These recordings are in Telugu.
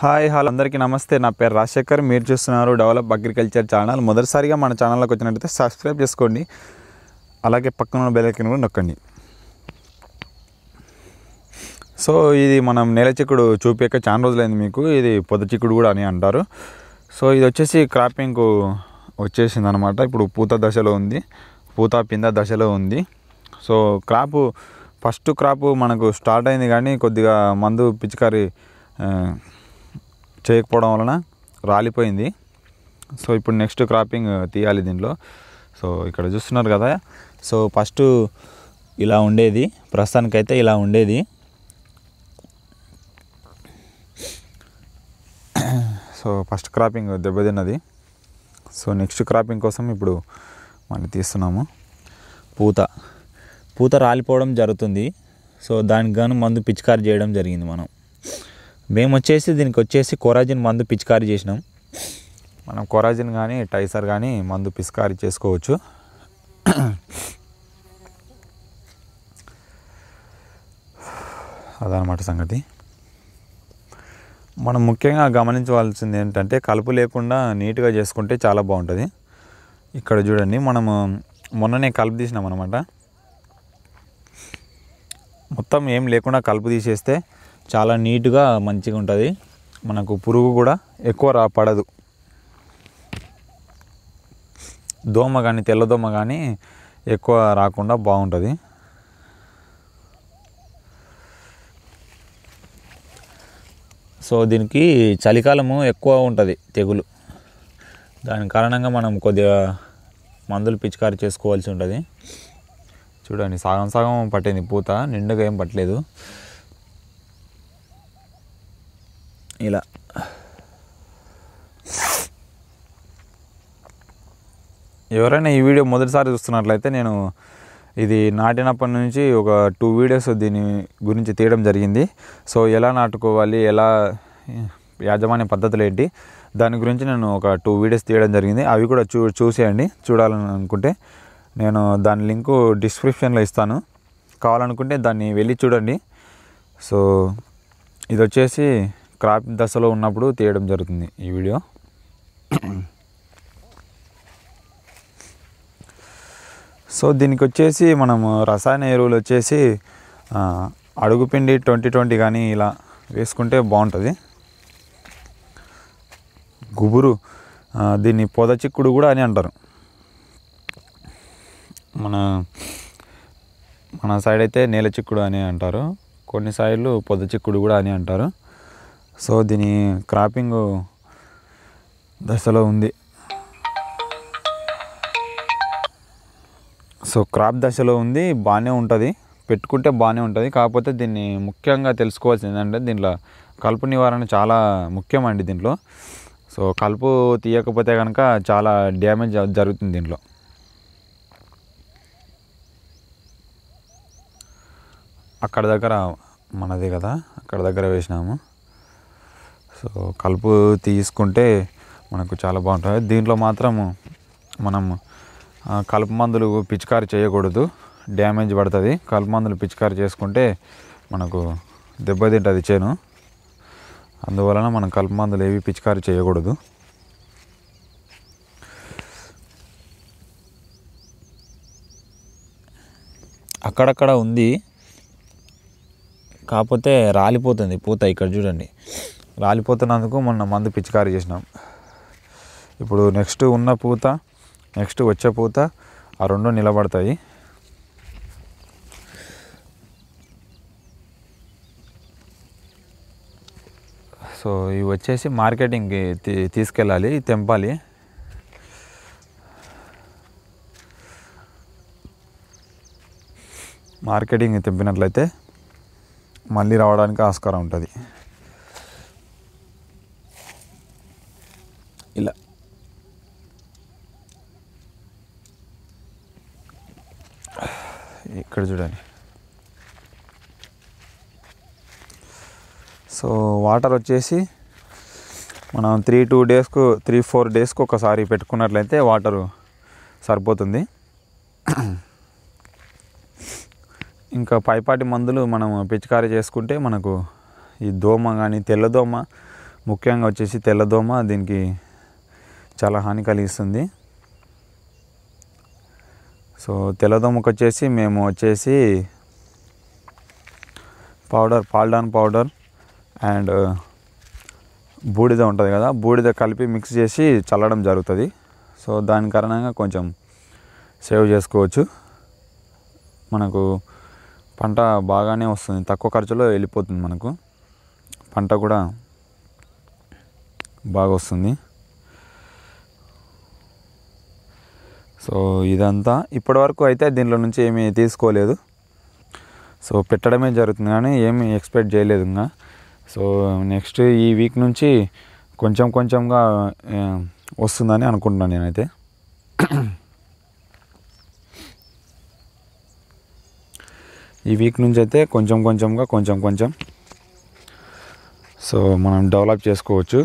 హాయ్ హలో అందరికీ నమస్తే. నా పేరు రాజశేఖర్. మీరు చూస్తున్నారు డెవలప్ అగ్రికల్చర్ ఛానల్. మొదటిసారిగా మన ఛానల్లోకి వచ్చినట్టయితే సబ్స్క్రైబ్ చేసుకోండి. అలాగే పక్కన ఉన్న బెల్ కూడా నొక్కండి. సో ఇది మనం నేల చిక్కుడు చూపాక చాలా రోజులైంది మీకు. ఇది పొద చిక్కుడు కూడా అని అంటారు. సో ఇది వచ్చేసి క్రాపింగ్ వచ్చేసింది అనమాట ఇప్పుడు పూత దశలో ఉంది. పూత పింద దశలో ఉంది. సో క్రాపు ఫస్ట్ క్రాప్ మనకు స్టార్ట్ అయింది కానీ కొద్దిగా మందు పిచికారి చేయకపోవడం వలన రాలిపోయింది. సో ఇప్పుడు నెక్స్ట్ క్రాపింగ్ తీయాలి దీంట్లో. సో ఇక్కడ చూస్తున్నారు కదా. సో ఫస్ట్ ఇలా ఉండేది. ప్రస్తుతానికైతే ఇలా ఉండేది. సో ఫస్ట్ క్రాపింగ్ దెబ్బతిన్నది. సో నెక్స్ట్ క్రాపింగ్ కోసం ఇప్పుడు మనం తీస్తున్నాము. పూత. పూత రాలిపోవడం జరుగుతుంది. సో దానికి గాను మందు పిచికారి చేయడం జరిగింది మనం. మేము వచ్చేసి దీనికి వచ్చేసి కొరాజిన్ మందు పిచికారి చేసినాం. మనం కొరాజిన్ కానీ టైసర్ కానీ మందు పిచికారి చేసుకోవచ్చు. అదనమాట సంగతి. మనం ముఖ్యంగా గమనించవలసింది ఏంటంటే కలుపు లేకుండా నీట్గా చేసుకుంటే చాలా బాగుంటుంది ఇక్కడ చూడండి మనము మొన్ననే కలుపు తీసినాం అనమాట మొత్తం ఏం లేకుండా కలుపు తీసేస్తే చాలా నీట్గా మంచిగా ఉంటుంది. మనకు పురుగు కూడా ఎక్కువ రా పడదు. దోమ కానీ తెల్లదోమ కానీ ఎక్కువ రాకుండా బాగుంటుంది. సో దీనికి చలికాలము ఎక్కువ ఉంటుంది తెగులు. దాని కారణంగా మనం కొద్దిగా మందులు పిచికారి చేసుకోవాల్సి ఉంటుంది. చూడండి సగం సగం పట్టింది పూత నిండుగా ఏం పట్టలేదు. ఇలా. ఎవరైనా ఈ వీడియో మొదటిసారి చూస్తున్నట్లయితే నేను ఇది నాటినప్పటి నుంచి ఒక టూ వీడియోస్ దీని గురించి తీయడం జరిగింది. సో ఎలా నాటుకోవాలి ఎలా యాజమాన్య పద్ధతులు ఏంటి దాని గురించి నేను ఒక టూ వీడియోస్ తీయడం జరిగింది. అవి కూడా చూ చూసేయండి చూడాలని అనుకుంటే నేను దాని లింకు డిస్క్రిప్షన్లో ఇస్తాను. కావాలనుకుంటే దాన్ని వెళ్ళి చూడండి. సో ఇది వచ్చేసి క్రాప్ దశలో ఉన్నప్పుడు తీయడం జరుగుతుంది ఈ వీడియో. సో దీనికి వచ్చేసి మనము రసాయన ఎరువులు వచ్చేసి అడుగుపిండి ట్వంటీ ట్వంటీ కానీ ఇలా వేసుకుంటే బాగుంటుంది. గుబురు దీన్ని పొద చిక్కుడు కూడా అని అంటారు. మన మన సైడ్ అయితే నేల చిక్కుడు అని అంటారు. కొన్ని సైడ్లు పొద చిక్కుడు కూడా అని అంటారు. సో దీని క్రాపింగ్ దశలో ఉంది. సో క్రాప్ దశలో ఉంది బాగానే ఉంటుంది. పెట్టుకుంటే బాగానే ఉంటుంది. కాకపోతే దీన్ని ముఖ్యంగా తెలుసుకోవాల్సింది ఏంటంటే దీంట్లో కలుపు నివారణ చాలా ముఖ్యమండి దీంట్లో. సో కలుపు తీయకపోతే కనుక చాలా డ్యామేజ్ జరుగుతుంది దీంట్లో. అక్కడ దగ్గర మనది కదా అక్కడ దగ్గర వేసినాము. సో కలుపు తీసుకుంటే మనకు చాలా బాగుంటుంది. దీంట్లో మాత్రము మనం కలుపు మందులు పిచికారి చేయకూడదు. డ్యామేజ్ పడుతుంది. కలుపు మందులు పిచికారి చేసుకుంటే మనకు దెబ్బతింటుంది చేను. అందువలన మనం కలుపు మందులు ఏవి పిచికారి చేయకూడదు. అక్కడక్కడ ఉంది. కాకపోతే రాలిపోతుంది పూత ఇక్కడ చూడండి. రాలిపోతున్నందుకు మొన్న మందు పిచికారి చేసినాం. ఇప్పుడు నెక్స్ట్ ఉన్న పూత నెక్స్ట్ వచ్చే పూత ఆ రెండు నిలబడతాయి. సో ఇవి వచ్చేసి మార్కెటింగ్కి తీ తీసుకెళ్ళాలి తెంపాలి. మార్కెటింగ్ తెంపినట్లయితే మళ్ళీ రావడానికి ఆస్కారం ఉంటుంది. ఇక్కడ చూడండి. సో వాటర్ వచ్చేసి మనం త్రీ టూ డేస్కు త్రీ ఫోర్ డేస్కు ఒకసారి పెట్టుకున్నట్లయితే వాటరు సరిపోతుంది. ఇంకా పైపాటి మందులు మనం పిచికారీ చేసుకుంటే మనకు ఈ దోమ కానీ తెల్లదోమ ముఖ్యంగా వచ్చేసి తెల్లదోమ దీనికి చాలా హాని కలిగిస్తుంది. సో తెల్లదోమకు వచ్చేసి మేము వచ్చేసి పౌడర్ పాల్డాన్ పౌడర్ అండ్ uh, బూడిద ఉంటుంది కదా బూడిద కలిపి మిక్స్ చేసి చల్లడం జరుగుతుంది. సో దాని కారణంగా కొంచెం సేవ్ చేసుకోవచ్చు. మనకు పంట బాగానే వస్తుంది తక్కువ ఖర్చులో వెళ్ళిపోతుంది మనకు. పంట కూడా బాగా వస్తుంది సో ఇదంతా. ఇప్పటివరకు అయితే దీనిలో నుంచి ఏమీ తీసుకోలేదు. సో పెట్టడమే జరుగుతుంది కానీ ఏమీ ఎక్స్పెక్ట్ చేయలేదు ఇంకా. సో నెక్స్ట్ ఈ వీక్ నుంచి కొంచెం కొంచెంగా వస్తుందని అనుకుంటున్నాను నేనైతే. ఈ వీక్ నుంచి అయితే కొంచెం కొంచెంగా కొంచెం కొంచెం. సో మనం డెవలప్ చేసుకోవచ్చు.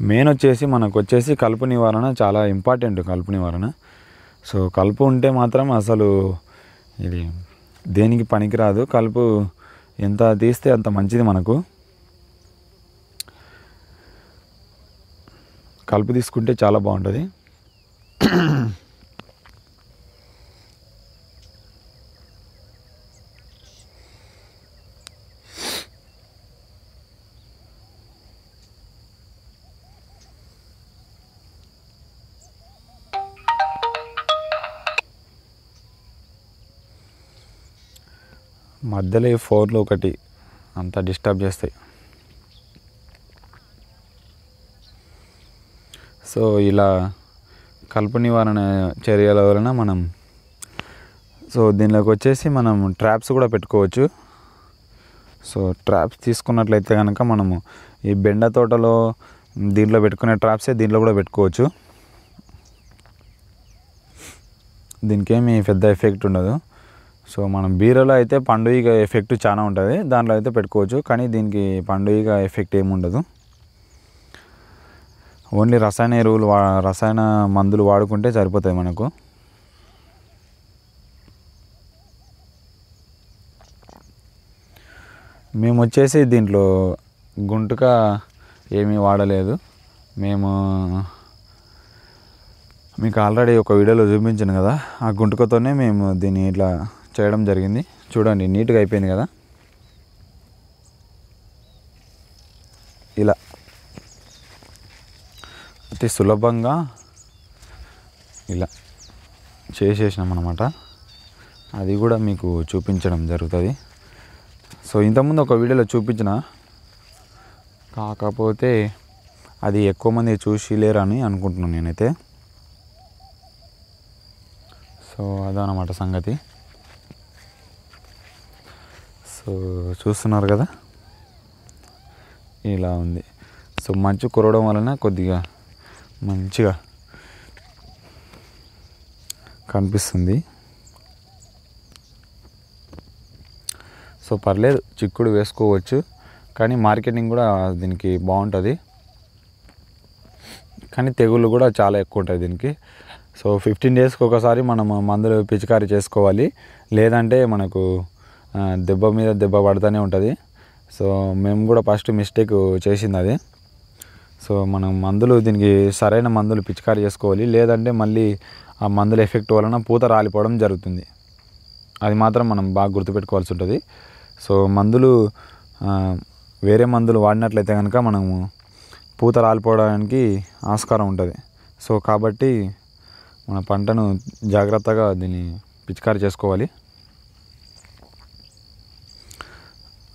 మెయిన్ వచ్చేసి మనకు వచ్చేసి కలుపు నివారణ చాలా ఇంపార్టెంట్ కలుపు నివారణ. సో కలుపు ఉంటే మాత్రం అసలు ఇది దేనికి పనికిరాదు. కలుపు ఎంత తీస్తే అంత మంచిది మనకు. కలుపు తీసుకుంటే చాలా బాగుంటుంది. మధ్యలో ఈ ఫోన్లు ఒకటి అంత డిస్టర్బ్ చేస్తాయి. సో ఇలా కలుపు నివారణ చర్యల వలన మనం సో దీనిలోకి వచ్చేసి మనం ట్రాప్స్ కూడా పెట్టుకోవచ్చు. సో ట్రాప్స్ తీసుకున్నట్లయితే కనుక మనము ఈ బెండ తోటలో దీంట్లో పెట్టుకునే ట్రాప్సే దీంట్లో కూడా పెట్టుకోవచ్చు. దీనికేమీ పెద్ద ఎఫెక్ట్ ఉండదు. సో మనం బీరలో అయితే పండుగ ఎఫెక్ట్ చాలా ఉంటుంది. దాంట్లో అయితే పెట్టుకోవచ్చు. కానీ దీనికి పండుగ ఎఫెక్ట్ ఏమి ఉండదు. ఓన్లీ రసాయన ఎరువులు వా రసాయన మందులు వాడుకుంటే సరిపోతాయి మనకు. మేము వచ్చేసి దీంట్లో గుంటుక ఏమీ వాడలేదు. మేము మీకు ఆల్రెడీ ఒక వీడియోలో చూపించాను కదా. ఆ గుంటుకతోనే మేము దీన్ని ఇట్లా చేయడం జరిగింది. చూడండి నీట్గా అయిపోయింది కదా? ఇలా. అతి సులభంగా ఇలా చేసేసినాం అనమాట అది కూడా మీకు చూపించడం జరుగుతుంది. సో ఇంతకుముందు ఒక వీడియోలో చూపించిన. కాకపోతే అది ఎక్కువ మంది చూసి లేరని అనుకుంటున్నాను నేనైతే. సో అదనమాట సంగతి. సో చూస్తున్నారు కదా? ఇలా ఉంది. సో మంచు కురవడం వలన కొద్దిగా మంచిగా కనిపిస్తుంది. సో పర్లేదు చిక్కుడు వేసుకోవచ్చు. కానీ మార్కెటింగ్ కూడా దీనికి బాగుంటుంది. కానీ తెగుళ్ళు కూడా చాలా ఎక్కువ ఉంటాయి దీనికి. సో ఫిఫ్టీన్ డేస్కి ఒకసారి మనం మందులు పిచికారీ చేసుకోవాలి. లేదంటే మనకు దెబ్బ మీద దెబ్బ పడుతూనే ఉంటుంది. సో మేము కూడా ఫస్ట్ మిస్టేక్ చేసింది అది సో మనం మందులు దీనికి సరైన మందులు పిచికారి చేసుకోవాలి. లేదంటే మళ్ళీ ఆ మందుల ఎఫెక్ట్ వలన పూత రాలిపోవడం జరుగుతుంది. అది మాత్రం మనం బాగా గుర్తుపెట్టుకోవాల్సి ఉంటుంది. సో మందులు వేరే మందులు వాడినట్లయితే కనుక మనము పూత రాలిపోవడానికి ఆస్కారం ఉంటుంది. సో కాబట్టి మన పంటను జాగ్రత్తగా దీన్ని పిచికారి చేసుకోవాలి.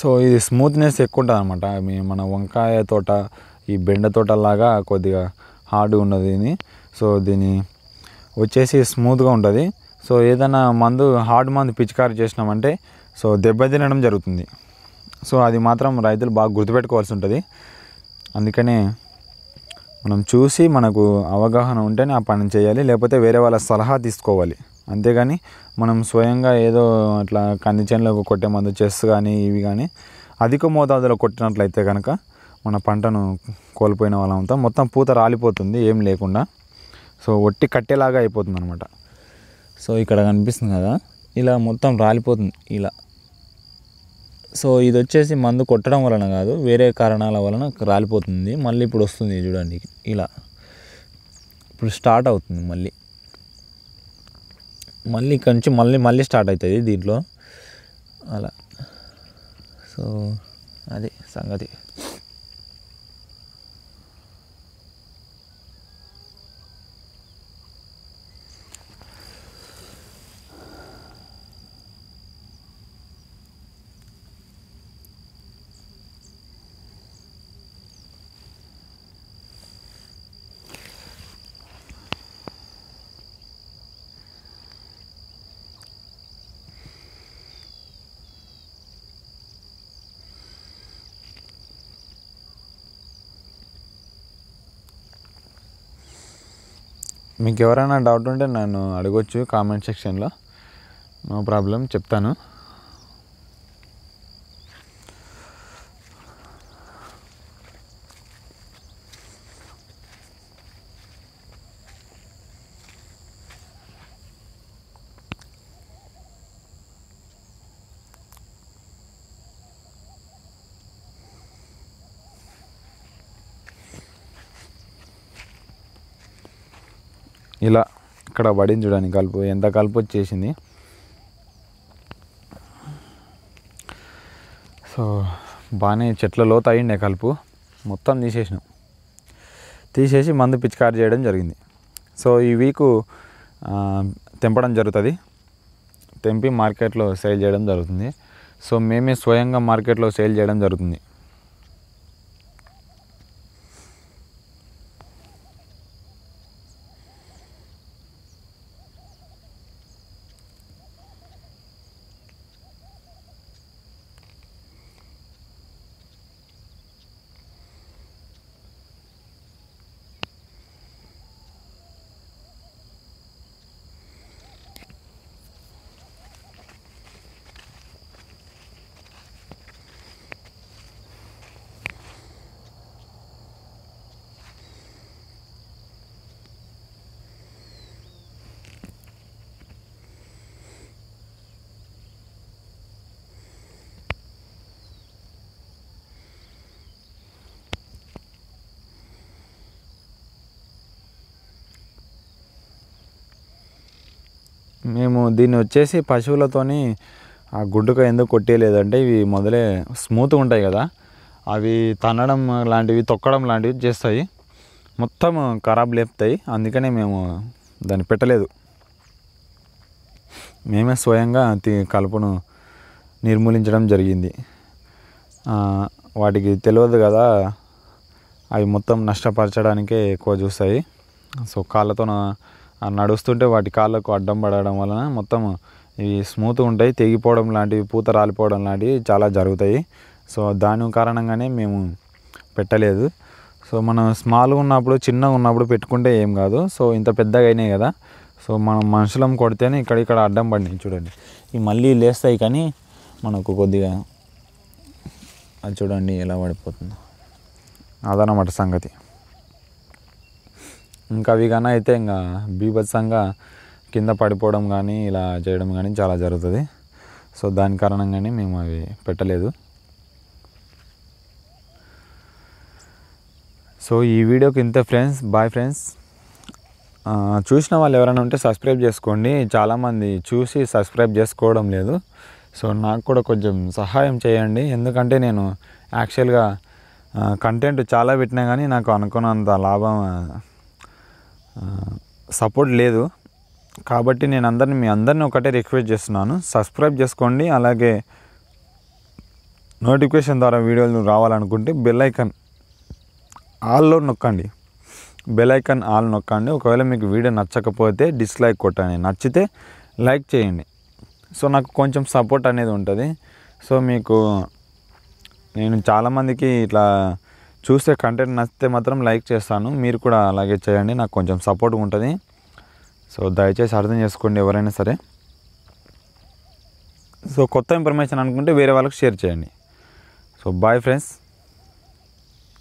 సో ఇది స్మూత్నెస్ ఎక్కువ ఉంటుంది అనమాట మన వంకాయ తోట ఈ బెండ తోటలాగా కొద్దిగా హార్డ్గా ఉన్నది ఇది. సో దీని వచ్చేసి స్మూత్గా ఉంటుంది. సో ఏదైనా మందు హార్డ్ మందు పిచికారి చేసినామంటే సో దెబ్బ తినడం జరుగుతుంది. సో అది మాత్రం రైతులు బాగా గుర్తుపెట్టుకోవాల్సి ఉంటుంది అందుకనే మనం చూసి మనకు అవగాహన ఉంటేనే ఆ పని చేయాలి. లేకపోతే వేరే వాళ్ళ సలహా తీసుకోవాలి. అంతేగాని మనం స్వయంగా ఏదో అట్లా కంది చేనులకు కొట్టే మందు చెస్ కానీ ఇవి కానీ అధిక మోతాదులో కొట్టినట్లయితే కనుక మన పంటను కోల్పోయిన వాళ్ళం అంతా మొత్తం పూత రాలిపోతుంది ఏం లేకుండా. సో ఒట్టి కట్టేలాగా అయిపోతుంది అనమాట సో ఇక్కడ కనిపిస్తుంది కదా ఇలా మొత్తం రాలిపోతుంది ఇలా. సో ఇది వచ్చేసి మందు కొట్టడం వలన కాదు వేరే కారణాల వలన రాలిపోతుంది మళ్ళీ ఇప్పుడు వస్తుంది చూడండి ఇలా. ఇప్పుడు స్టార్ట్ అవుతుంది మళ్ళీ. మళ్ళీ ఇక్కడ నుంచి మళ్ళీ మళ్ళీ స్టార్ట్ అవుతుంది దీంట్లో. అలా. సో అది సంగతి. మీకు ఎవరైనా డౌట్ ఉంటే నన్ను అడగొచ్చు కామెంట్ సెక్షన్లో నో ప్రాబ్లం చెప్తాను. ఇలా ఇక్కడ పడింది చూడండి కలుపు. ఎంత కలుపు వచ్చేసింది? సో బాగానే చెట్ల లోతు కలుపు. మొత్తం తీసేసినాం. తీసేసి మందు పిచికారి చేయడం జరిగింది. సో ఈ వీకు తెంపడం జరుగుతుంది. తెంపి మార్కెట్లో సేల్ చేయడం జరుగుతుంది. సో మేమే స్వయంగా మార్కెట్లో సేల్ చేయడం జరుగుతుంది. మేము దీన్ని వచ్చేసి పశువులతోని ఆ గుడ్డుక ఎందుకు కొట్టేయలేదంటే ఇవి మొదలే స్మూత్గా ఉంటాయి కదా. అవి తన్నడం లాంటివి తొక్కడం లాంటివి చేస్తాయి. మొత్తం ఖరాబ్ లేపుతాయి. అందుకనే మేము దాన్ని పెట్టలేదు. మేమే స్వయంగా కలుపును నిర్మూలించడం జరిగింది. వాటికి తెలియదు కదా అవి మొత్తం నష్టపరచడానికే ఎక్కువ చూస్తాయి. సో కాళ్ళతో నడుస్తుంటే వాటి కాళ్ళకు అడ్డం పడడం వలన మొత్తం ఇవి స్మూత్గా ఉంటాయి తెగిపోవడం లాంటివి పూత రాలిపోవడం లాంటివి చాలా జరుగుతాయి. సో దాని కారణంగానే మేము పెట్టలేదు. సో మనం స్మాల్గా ఉన్నప్పుడు చిన్నగా ఉన్నప్పుడు పెట్టుకుంటే ఏం కాదు. సో ఇంత పెద్దగా అయినాయి కదా. సో మనం మనుషులం కొడితేనే ఇక్కడ ఇక్కడ అడ్డం పడినాయి చూడండి. ఇవి మళ్ళీ లేస్తాయి కానీ మనకు కొద్దిగా అది చూడండి ఎలా పడిపోతుందో. అదనమాట సంగతి. ఇంకా అవి కానీ అయితే ఇంకా బీభత్సంగా కింద పడిపోవడం కానీ ఇలా చేయడం కానీ చాలా జరుగుతుంది. సో దాని కారణంగానే మేము అవి పెట్టలేదు. సో ఈ వీడియోకి ఇంతే ఫ్రెండ్స్. Bye friends. చూసిన వాళ్ళు ఎవరైనా ఉంటే సబ్స్క్రైబ్ చేసుకోండి. చాలామంది చూసి సబ్స్క్రైబ్ చేసుకోవడం లేదు. సో నాకు కూడా కొంచెం సహాయం చేయండి. ఎందుకంటే నేను యాక్చువల్గా కంటెంట్ చాలా పెట్టినా కానీ నాకు అనుకున్నంత లాభం సపోర్ట్ లేదు. కాబట్టి నేను అందరిని మీ అందరిని ఒకటే రిక్వెస్ట్ చేస్తున్నాను. సబ్స్క్రైబ్ చేసుకోండి. అలాగే నోటిఫికేషన్ ద్వారా వీడియోలు రావాలనుకుంటే బెల్ ఐకాన్ ఆల్లో నొక్కండి. బెల్ ఐకాన్ ఆల్ నొక్కండి. ఒకవేళ మీకు వీడియో నచ్చకపోతే డిస్లైక్ కొట్టండి. నచ్చితే లైక్ చేయండి. సో నాకు కొంచెం సపోర్ట్ అనేది ఉంటుంది. సో మీకు నేను చాలామందికి ఇట్లా చూస్తే కంటెంట్ నచ్చితే మాత్రం లైక్ చేస్తాను. మీరు కూడా అలాగే చేయండి. నాకు కొంచెం సపోర్ట్ ఉంటుంది. సో దయచేసి అర్థం చేసుకోండి ఎవరైనా సరే. సో కొత్త ఇన్ఫర్మేషన్ అనుకుంటే వేరే వాళ్ళకి షేర్ చేయండి. So bye friends